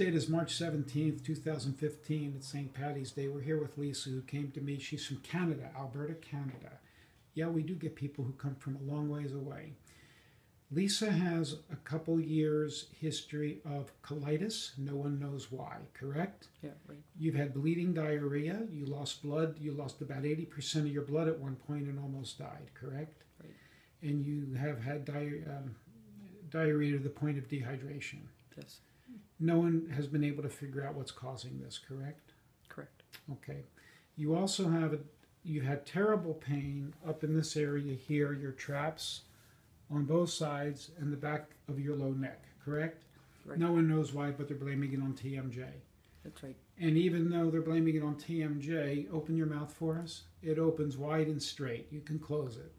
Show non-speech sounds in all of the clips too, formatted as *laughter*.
date is March 17th, 2015. It's St. Patty's Day. We're here with Lisa, who came to me. She's from Canada, Alberta, Canada. Yeah, we do get people who come from a long ways away. Lisa has a couple years history of colitis. No one knows why, correct? Yeah, right. You've had bleeding diarrhea. You lost blood. You lost about 80% of your blood at one point and almost died, correct? Right. And you have had di- um, diarrhea to the point of dehydration. Yes, No one has been able to figure out what's causing this, correct? correct. Okay. You also have a, you had terrible pain up in this area here, your traps on both sides and the back of your low neck, correct? Right. No one knows why, but they're blaming it on TMJ. That's right. And even though they're blaming it on TMJ, open your mouth for us. It opens wide and straight. You can close it.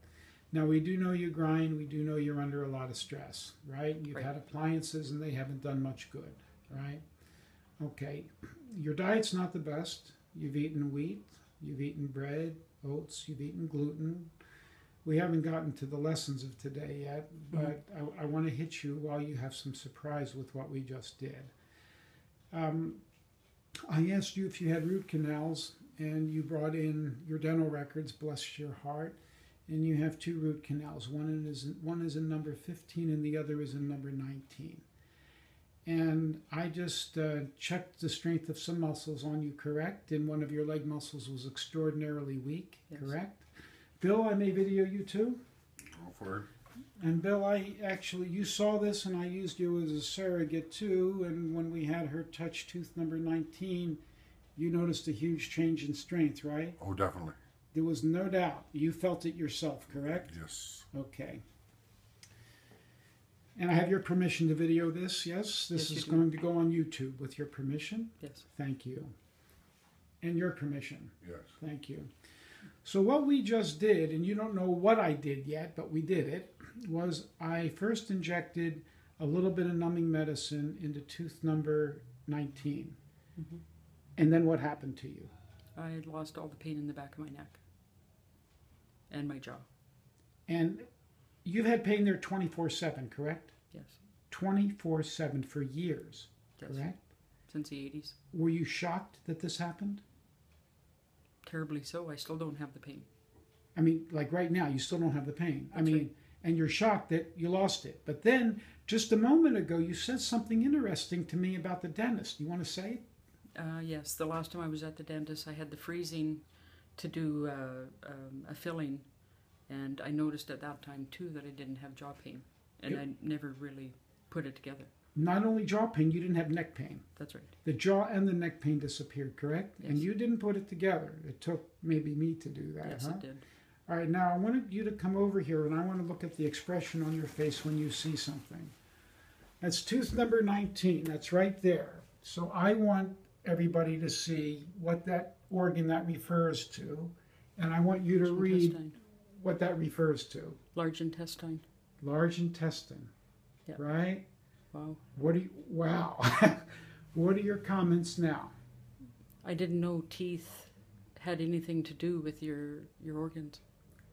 Now, we do know you grind. We do know you're under a lot of stress, right? You've Right. had appliances and they haven't done much good, right? Okay. *clears throat* Your diet's not the best. You've eaten wheat, you've eaten bread, oats, you've eaten gluten. We haven't gotten to the lessons of today yet, but I, I want to hit you while you have some surprise with what we just did. Um, I asked you if you had root canals, and you brought in your dental records. Bless your heart. And you have two root canals. One is one is in number 15, and the other is in number 19. And I just uh, checked the strength of some muscles on you, correct? And one of your leg muscles was extraordinarily weak, Yes. correct? Bill, I may video you too. Go for it. And Bill, I actually, you saw this and I used you as a surrogate too. And when we had her touch tooth number 19, you noticed a huge change in strength, right? Oh, definitely. There was no doubt. You felt it yourself, correct? Yes. Okay. And I have your permission to video this, yes? This Yes, you is do. going to go on YouTube with your permission. Yes. Thank you. And your permission. Yes. Thank you. So what we just did, and you don't know what I did yet, but we did it, was I first injected a little bit of numbing medicine into tooth number 19. Mhm. And then what happened to you? I had lost all the pain in the back of my neck and my jaw. And you've had pain there 24/7, correct? Yes. 24/7 for years, Yes. correct? Since the 80s. Were you shocked that this happened? Terribly so. I still don't have the pain. I mean, like right now, you still don't have the pain. I mean, right. and you're shocked that you lost it. But then, just a moment ago, you said something interesting to me about the dentist. You want to say it? Uh, yes, the last time I was at the dentist, I had the freezing to do uh, um, a filling, and I noticed at that time too that I didn't have jaw pain, and Yep. I never really put it together. Not only jaw pain, you didn't have neck pain. That's right. The jaw and the neck pain disappeared, correct? Yes. And you didn't put it together. It took maybe me to do that, yes, huh? it did. All right, now I wanted you to come over here and I want to look at the expression on your face when you see something. That's tooth number 19. That's right there. So I want everybody to see what that organ that refers to, and I want you to read. What that refers to. Large intestine. Large intestine. Yeah. Right? Wow. What do you, wow. *laughs* what are your comments now? I didn't know teeth had anything to do with your your organs.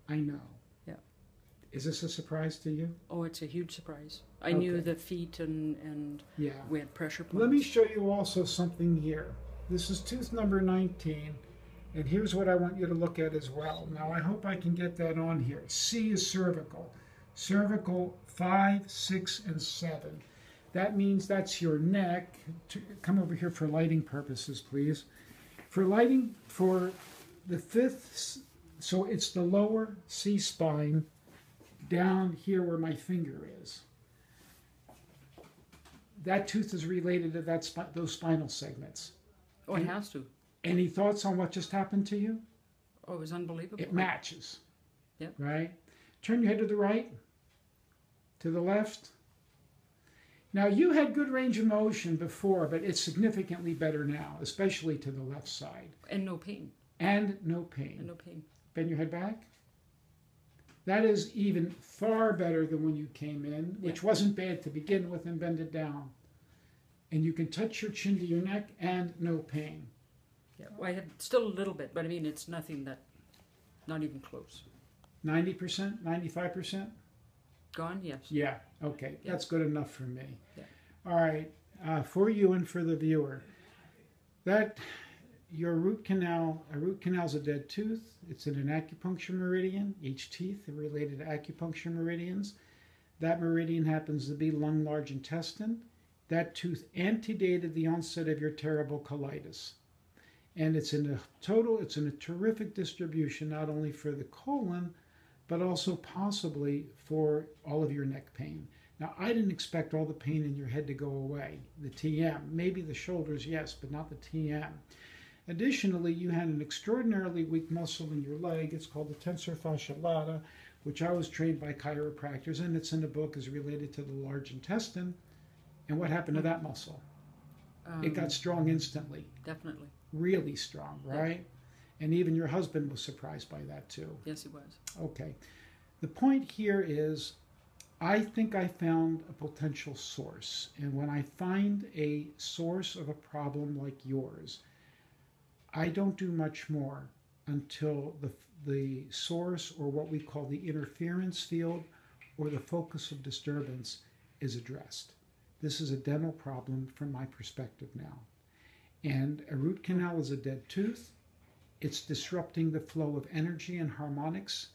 I know. Yeah. Is this a surprise to you? Oh, it's a huge surprise. I knew the feet and and Yeah. we had pressure points. Let me show you also something here. This is tooth number 19, and here's what I want you to look at as well. Now, I hope I can get that on here. C is cervical. Cervical 5, 6, and 7. That means that's your neck. To- Come over here for lighting purposes, please. For lighting, for the fifth, so it's the lower C spine down here where my finger is that tooth is related to that those spinal segments. oh, it has to. Any thoughts on what just happened to you? Oh, it was unbelievable. It matches. Yep. Right? Turn your head to the right, to the left. Now, you had good range of motion before, but it's significantly better now, especially to the left side. and no pain. And no pain. And no pain. Bend your head back. That is even far better than when you came in, which wasn't bad to begin with, and bend it down. And you can touch your chin to your neck and no pain. Yeah. Well, I had still a little bit, but I mean, it's nothing that, not even close. 90%, 95%? Gone? Yes. Yeah, okay, Yeah. that's good enough for me. Yeah. All right, uh, for you and for the viewer. That your root canal, a root canal is a dead tooth. It's in an acupuncture meridian. Each teeth are related to acupuncture meridians. That meridian happens to be lung, large intestine. That tooth antedated the onset of your terrible colitis. And it's in a total, it's in a terrific distribution, not only for the colon, but also possibly for all of your neck pain. Now, I didn't expect all the pain in your head to go away, the TM. Maybe the shoulders, yes, but not the TM. Additionally, you had an extraordinarily weak muscle in your leg. It's called the tensor fascia lata, which I was trained by chiropractors, and it's in the book, is related to the large intestine. And what happened to that muscle? Um, It got strong instantly, definitely. Really strong, right? And even your husband was surprised by that too. Yes, he was. Okay. The point here is I think I found a potential source. And when I find a source of a problem like yours, I don't do much more until the, the source or what we call the interference field or the focus of disturbance is addressed. This is a dental problem from my perspective now. And a root canal is a dead tooth. It's disrupting the flow of energy and harmonics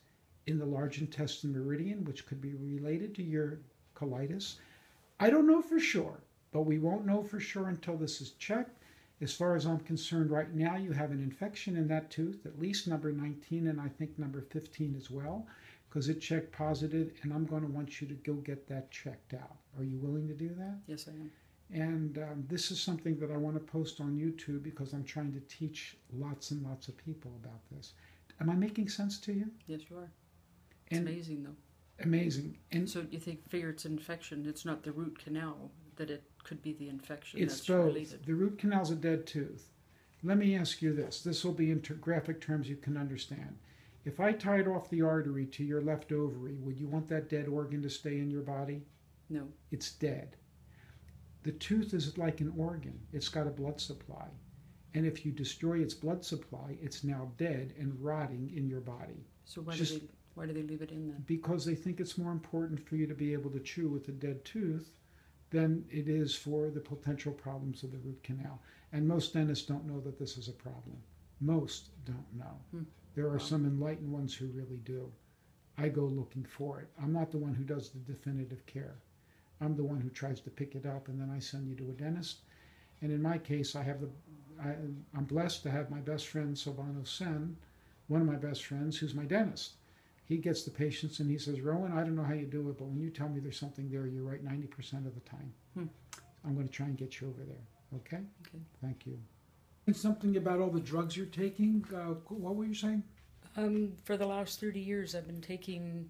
in the large intestine meridian, which could be related to your colitis. I don't know for sure, but we won't know for sure until this is checked. As far as I'm concerned, right now you have an infection in that tooth, at least number 19 and I think number 15 as well, because it checked positive, and I'm going to want you to go get that checked out. Are you willing to do that? Yes, I am. And um, this is something that I want to post on YouTube because I'm trying to teach lots and lots of people about this. Am I making sense to you? Yes, you are. It's And amazing, though. amazing. And So you think figure it's infection? It's not the root canal that it could be the infection it's that's both. related. The root canal's a dead tooth. Let me ask you this. This will be in graphic terms you can understand. If I tied off the artery to your left ovary, would you want that dead organ to stay in your body? No. It's dead. The tooth is like an organ, it's got a blood supply. And if you destroy its blood supply, it's now dead and rotting in your body So why Just- do they why do they leave it in then? because they think it's more important for you to be able to chew with a dead tooth than it is for the potential problems of the root canal. And most dentists don't know that this is a problem. Most don't know. Hmm. There are Wow. some enlightened ones who really do. I go looking for it. I'm not the one who does the definitive care. I'm the one who tries to pick it up and then I send you to a dentist. And in my case, I have the, I, I'm blessed to have my best friend Silvano Sen, one of my best friends, who's my dentist. He gets the patients and he says, Rowen, I don't know how you do it, but when you tell me there's something there, you're right 90% of the time. Hmm. I'm going to try and get you over there. Okay? Okay. Thank you. And something about all the drugs you're taking. Uh, what were you saying? Um, for the last 30 years, I've been taking.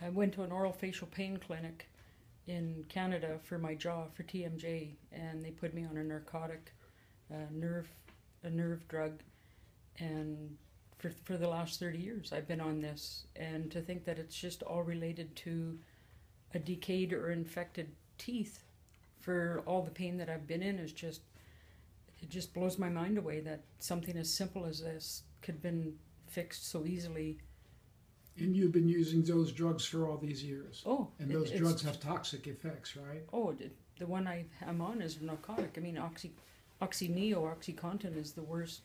I went to an oral facial pain clinic in Canada for my jaw for TMJ, and they put me on a narcotic, a nerve, a nerve drug, and for for the last 30 years, I've been on this. And to think that it's just all related to a decayed or infected teeth for all the pain that I've been in is just it just blows my mind away that something as simple as this could have been fixed so easily. And you've been using those drugs for all these years. Oh, And those it's- drugs have toxic effects, right? Oh, the, the one I am on is narcotic. I mean, oxy, oxyneo, oxycontin is the worst,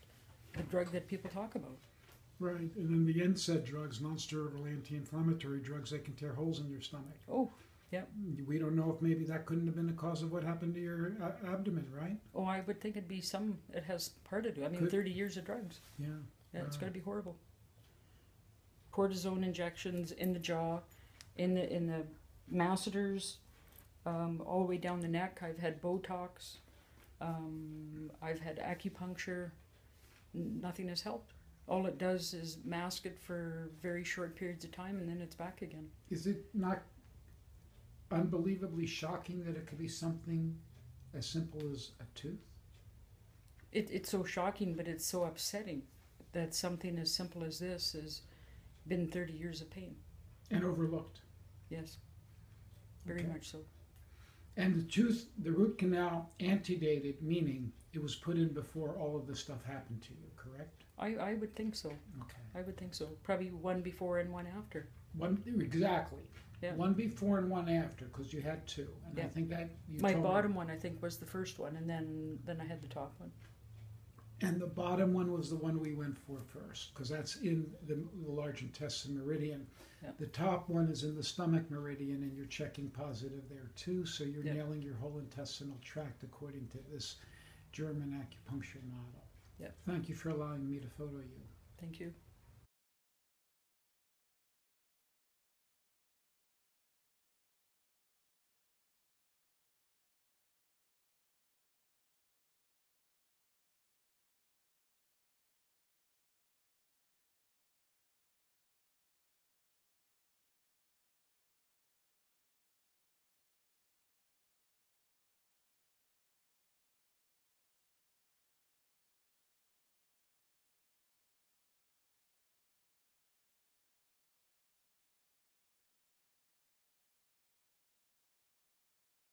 the drug that people talk about. Right. And then the NSAID drugs, non-steroidal anti-inflammatory drugs, they can tear holes in your stomach. Oh, yeah. We don't know if maybe that couldn't have been the cause of what happened to your uh, abdomen, right? oh, I would think it'd be some. It has part to do. I mean, Could- thirty years of drugs. Yeah. Yeah, it's Wow. got to be horrible. Cortisone injections in the jaw, in the in the masseters, um, all the way down the neck. I've had Botox. Um, I've had acupuncture. Nothing has helped. All it does is mask it for very short periods of time, and then it's back again. Is it not unbelievably shocking that it could be something as simple as a tooth? It, it's so shocking, but it's so upsetting that something as simple as this has been 30 years of pain. And overlooked. Yes, very Okay. much so. And the tooth, the root canal antedated, meaning it was put in before all of this stuff happened to you, correct? I, I would think so. Okay. I would think so. Probably one before and one after. One exactly. Yeah. One before and one after, because you had two, and I think that you My told me. bottom one, I think, was the first one, and then then I had the top one. And the bottom one was the one we went for first, because that's in the, the large intestine meridian. Yeah. The top one is in the stomach meridian, and you're checking positive there too. So you're Yeah. nailing your whole intestinal tract according to this German acupuncture model. Yeah. Thank you for allowing me to photo you. Thank you.